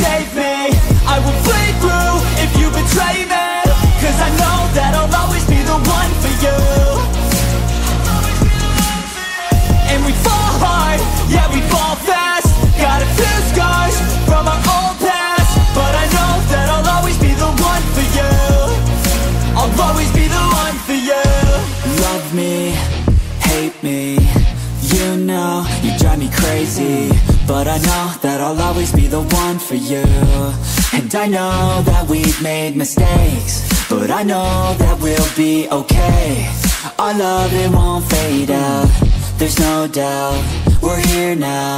safe crazy But I know that I'll always be the one for you. And I know that we've made mistakes But I know that we'll be okay. Our love, it won't fade out. There's no doubt, we're here now.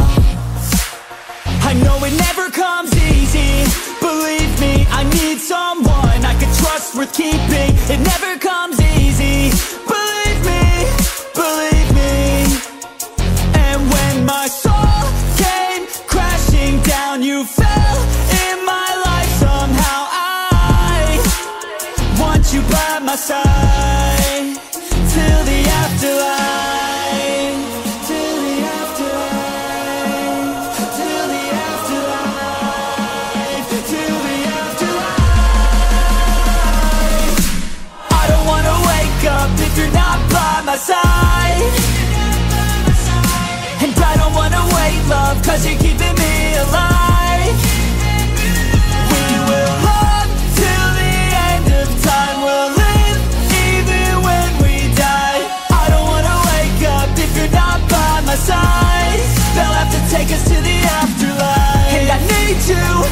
I know it never comes easy. Believe me, I need someone I can trust worth keeping. It never my side. Till you're not by my side. They'll have to take us to the afterlife. And I need you.